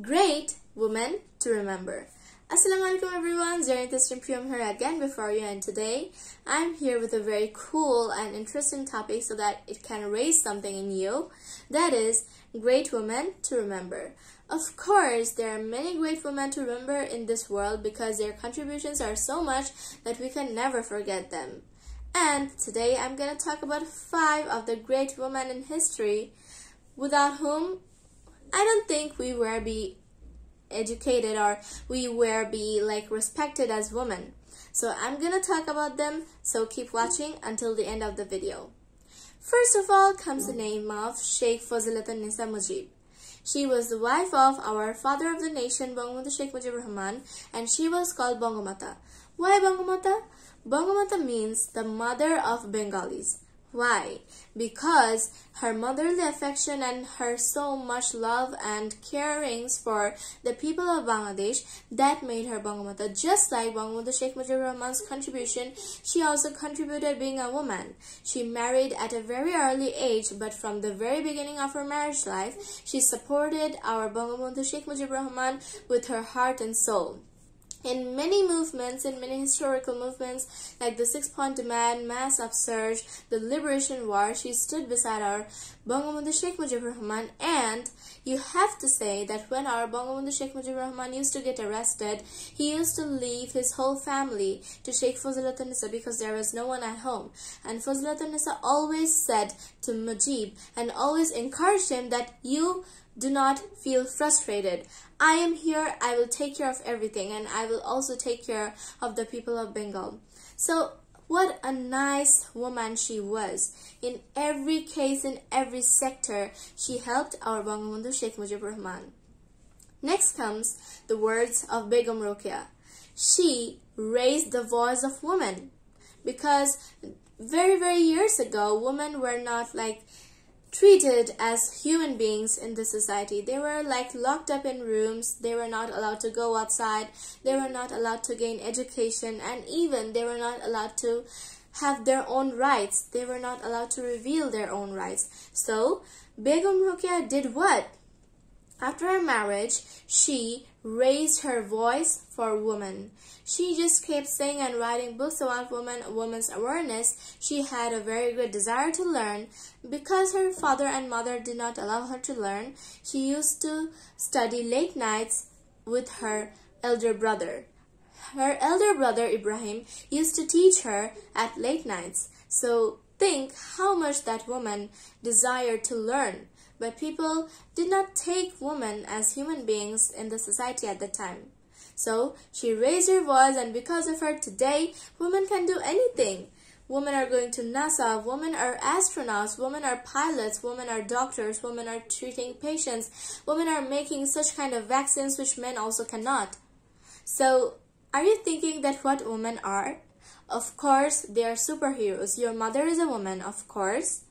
Great woman to remember. Assalamualaikum everyone, Zarinta Simprium here again before you and today I'm here with a very cool and interesting topic so that it can raise something in you. That is, great women to remember. Of course, there are many great women to remember in this world because their contributions are so much that we can never forget them. And today I'm to talk about five of the great women in history without whom I don't think we were be educated or we were be like respected as women. So I'm gonna talk about them, so keep watching until the end of the video. First of all comes the name of Sheikh Fazilatun Nisa Mujib. She was the wife of our father of the nation, Bangabandhu Sheikh Mujibur Rahman, and she was called Bangamata. Why Bangamata? Bangamata means the mother of Bengalis. Why? Because her motherly affection and her so much love and carings for the people of Bangladesh that made her Bangamata. Just like Bangamata Sheikh Mujibur Rahman's contribution, she also contributed being a woman. She married at a very early age, but from the very beginning of her marriage life, she supported our Bangamata Sheikh Mujibur Rahman with her heart and soul in many movements, in many historical movements like the Six Point Demand, Mass Upsurge, the Liberation War, she stood beside our Bangabandhu Sheikh Mujibur Rahman and you have to say that when our Bangabandhu Sheikh Mujibur Rahman used to get arrested, he used to leave his whole family to Sheikh Fazilatun Nisa because there was no one at home. And Fazilatun Nisa always said to Mujib and always encouraged him that you do not feel frustrated. I am here, I will take care of everything, and I will also take care of the people of Bengal. So, what a nice woman she was. In every case, in every sector, she helped our Bangabandhu Sheikh Mujibur Rahman. Next comes the words of Begum Rokeya. She raised the voice of women because very, very years ago, women were not like treated as human beings in the society. They were like locked up in rooms, they were not allowed to go outside, they were not allowed to gain education, and even they were not allowed to have their own rights. They were not allowed to reveal their own rights. So, Begum Rokeya did what? After her marriage, she raised her voice for women. She just kept saying and writing books about women, women's awareness. She had a very good desire to learn. Because her father and mother did not allow her to learn, she used to study late nights with her elder brother. Her elder brother Ibrahim used to teach her at late nights. So think how much that woman desired to learn but people did not take women as human beings in the society at the time. So she raised her voice and because of her today, women can do anything. Women are going to NASA, women are astronauts, women are pilots, women are doctors, women are treating patients, women are making such kind of vaccines which men also cannot. So, are you thinking that what women are? Of course, they are superheroes. Your mother is a woman, of course.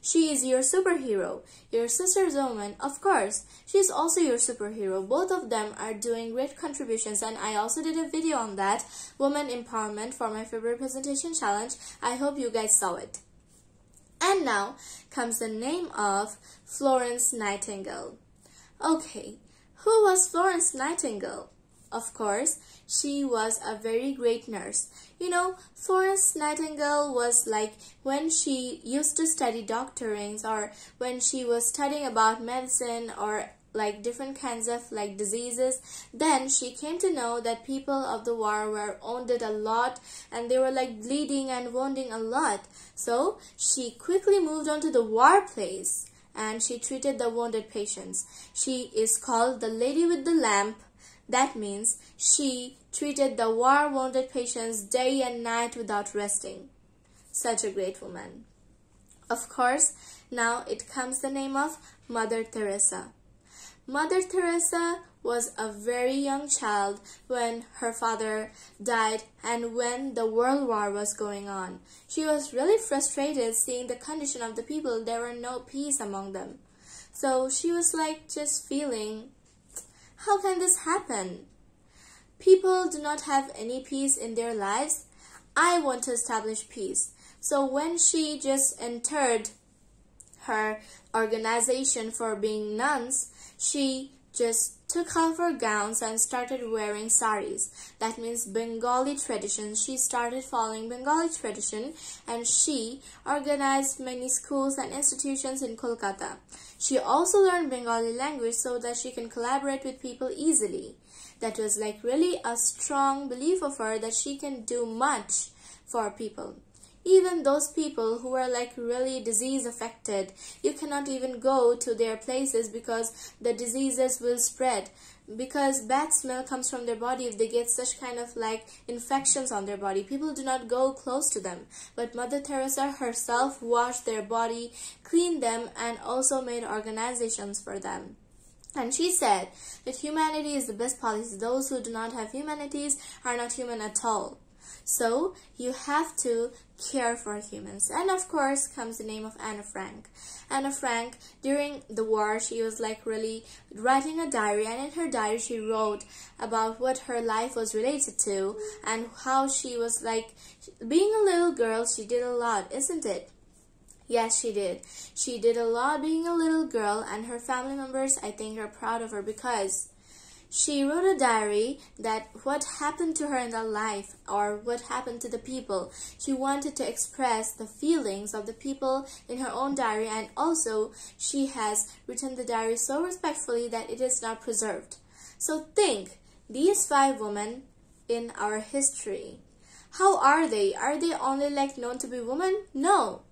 She is your superhero. Your sister woman, of course. She is also your superhero. Both of them are doing great contributions and I also did a video on that, Woman Empowerment for my February presentation challenge. I hope you guys saw it. And now comes the name of Florence Nightingale. Okay, who was Florence Nightingale? Of course, she was a very great nurse. You know, Florence Nightingale was like when she used to study doctorings or when she was studying about medicine or like different kinds of like diseases then she came to know that people of the war were wounded a lot and they were like bleeding and wounding a lot so she quickly moved on to the war place and she treated the wounded patients she is called the lady with the lamp that means she treated the war wounded patients day and night without resting. Such a great woman. Of course, now it comes the name of Mother Teresa. Mother Teresa was a very young child when her father died and when the world war was going on. She was really frustrated seeing the condition of the people. There were no peace among them. So she was like just feeling how can this happen? People do not have any peace in their lives. I want to establish peace. So when she just entered her organization for being nuns, she just took off her gowns and started wearing saris. That means Bengali tradition. She started following Bengali tradition and she organized many schools and institutions in Kolkata. She also learned Bengali language so that she can collaborate with people easily. That was like really a strong belief of her that she can do much for people even those people who are like really disease affected you cannot even go to their places because the diseases will spread. Because bad smell comes from their body if they get such kind of like infections on their body. People do not go close to them. But mother teresa herself washed their body cleaned them and also made organizations for them. And she said that humanity is the best policy. Those who do not have humanities are not human at all so you have to care for humans. And of course comes the name of Anna Frank. Anna Frank, during the war, she was like really writing a diary and in her diary she wrote about what her life was related to and how she was like, being a little girl, she did a lot, isn't it? Yes, she did. She did a lot being a little girl and her family members, I think, are proud of her because she wrote a diary that what happened to her in the life or what happened to the people. She wanted to express the feelings of the people in her own diary and also she has written the diary so respectfully that it is not preserved. So think, these five women in our history, how are they? Are they only like known to be women? No,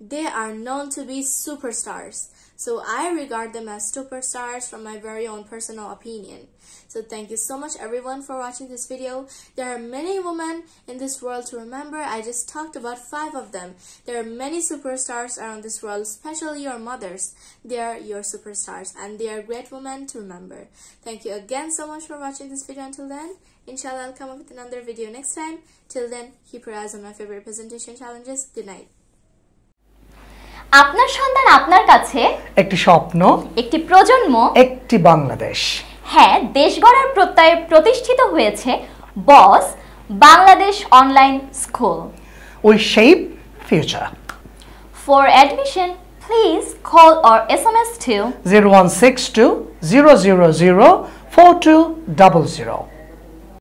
they are known to be superstars. So I regard them as superstars from my very own personal opinion. So thank you so much everyone for watching this video. There are many women in this world to remember. I just talked about five of them. There are many superstars around this world, especially your mothers. They are your superstars and they are great women to remember. Thank you again so much for watching this video until then. Inshallah, I'll come up with another video next time. Till then, keep your eyes on my favorite presentation challenges. Good night. আপনার সন্তান আপনার কাছে? একটি স্বপ্ন একটি প্রজন্ম? একটি বাংলাদেশ। হ্যাঁ দেশ গড়ার প্রত্যয়ে প্রতিষ্ঠিত হয়েছে boss Bangladesh online school. We shape future for admission please call or S M S two zero one six two zero zero zero four two double zero